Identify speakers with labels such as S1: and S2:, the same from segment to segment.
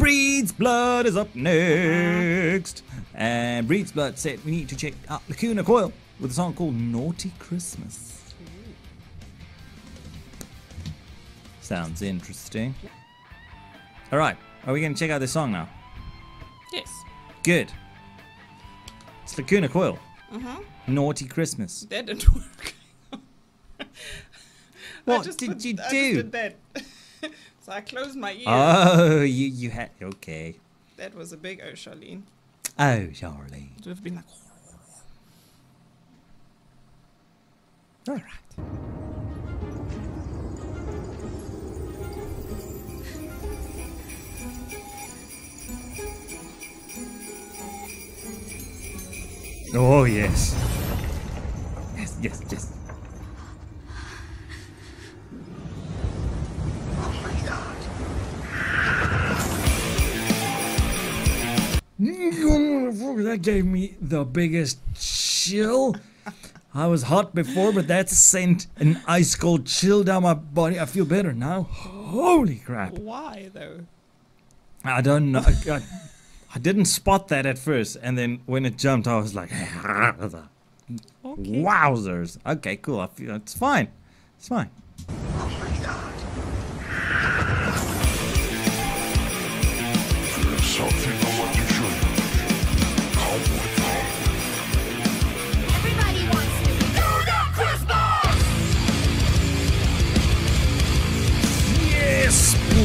S1: Breedsblood is up next. And Breedsblood said we need to check out Lacuna Coil with a song called Naughty Christmas. Sounds interesting. Alright, are we going to check out this song now?
S2: Yes.
S1: Good. It's Lacuna Coil.
S2: Mm-hmm.
S1: Naughty Christmas.
S2: That didn't work.
S1: What
S2: just
S1: did
S2: put-
S1: you
S2: I just
S1: do?
S2: so I closed my ear.
S1: Oh, you you had okay.
S2: that was a big oh, Charlene.
S1: Oh, Charlie.
S2: It would have been like.
S1: All right. Oh yes. Yes, yes, yes. That gave me the biggest chill. I was hot before, but that sent an ice cold chill down my body. I feel better now. Holy crap.
S2: Why though?
S1: I don't know. I, I, didn't spot that at first, and then when it jumped, I was like,
S2: Okay.
S1: wowzers. Okay, cool. I feel it's fine. It's fine.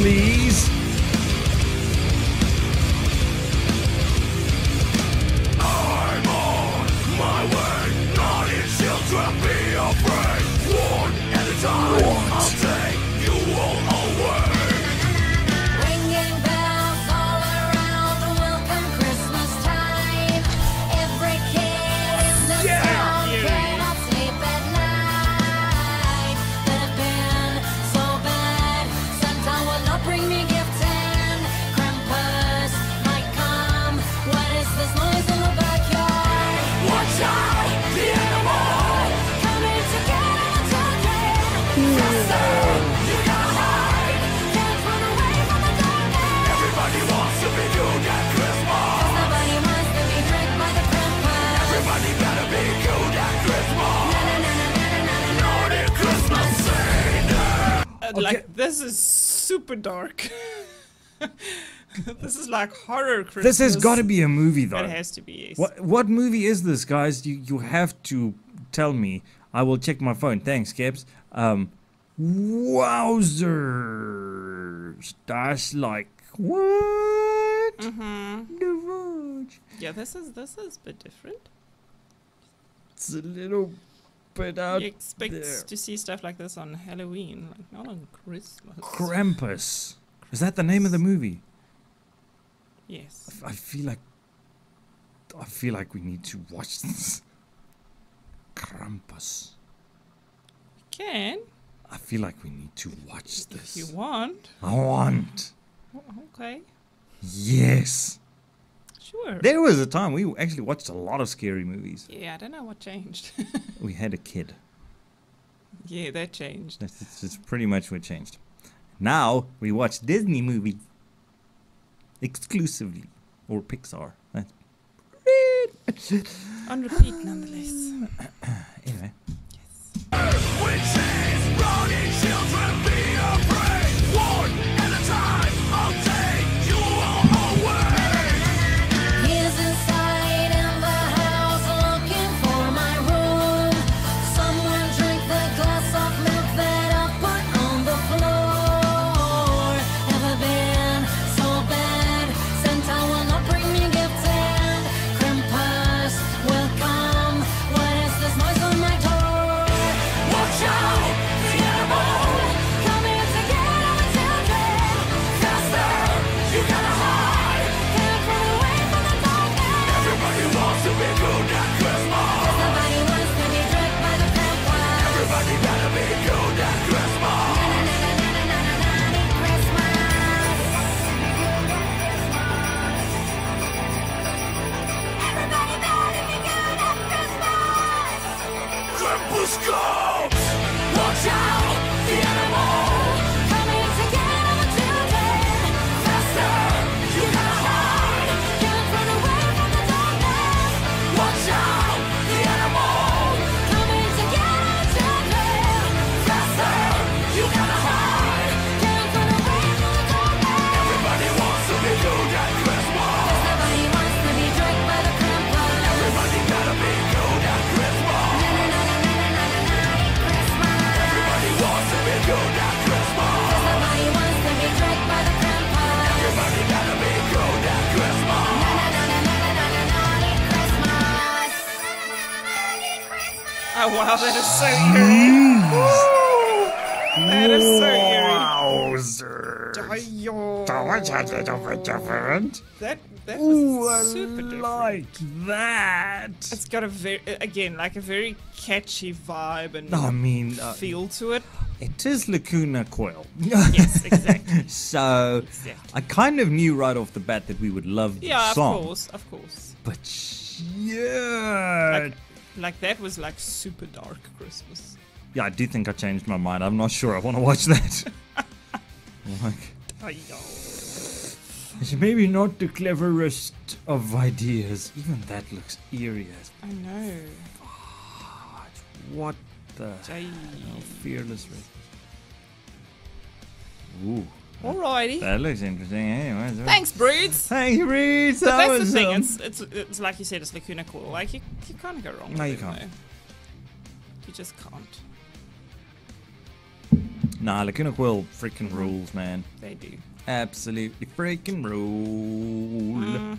S1: Yes,
S2: Like this is super dark. this is like horror Christmas.
S1: This has got to be a movie, though.
S2: It has to be. Yes.
S1: What what movie is this, guys? You you have to tell me. I will check my phone. Thanks, Gibbs. Um, wowzers! That's like what?
S2: Mm-hmm.
S1: The.
S2: Yeah, this is this is a bit different.
S1: It's a little bit out
S2: you expect
S1: there.
S2: to see stuff like this on Halloween, like not on Christmas.
S1: Krampus. Is that the name of the movie?
S2: yes.
S1: I feel like I feel like we need to watch this. Krampus.
S2: Can
S1: I feel like we need to watch
S2: if
S1: this.
S2: you want.
S1: I want.
S2: Oh, okay.
S1: Yes.
S2: Sure.
S1: There was a time we actually watched a lot of scary movies.
S2: yeah, I don't know what changed.
S1: We had a kid.
S2: yeah, that changed.
S1: That's, that's, that's pretty much what changed. Now we watch Disney movies exclusively, or Pixar. That's great.
S2: On repeat, nonetheless.
S1: anyway,
S3: Witches,
S2: Oh wow, that is so eerie. That is so eerie.
S1: Wowzer.
S2: Ayo.
S1: different.
S2: That that
S1: Ooh,
S2: was
S1: I
S2: super different.
S1: like that.
S2: It's got a very again like a very catchy vibe and
S1: I mean, uh,
S2: feel to it.
S1: it is Lacuna Coil.
S2: Yes, exactly.
S1: so,
S2: Exactly.
S1: I kind of knew right off the bat that we would love the
S2: Yeah, of course, of course.
S1: But yeah.
S2: Like, like that was like super dark Christmas.
S1: yeah, I do think I changed my mind. I'm not sure I want to watch that. like, it's maybe not the cleverest of ideas. Even that looks eerie as
S2: I know.
S1: what the
S2: Jay.
S1: fearless. Ooh,
S2: Alrighty.
S1: that looks interesting. Anyway,
S2: Thanks, Broods.
S1: Thank you, Reed.
S2: But
S1: That
S2: that's the
S1: was,
S2: thing.
S1: um,
S2: It's, it's it's like you said, it's Lacuna Coil. Like you, you can't go wrong.
S1: No, you can't.
S2: though. You just can't.
S1: Nah, Lacuna Coil freaking rules, man.
S2: They do.
S1: Absolutely freaking rule.
S2: Mhm.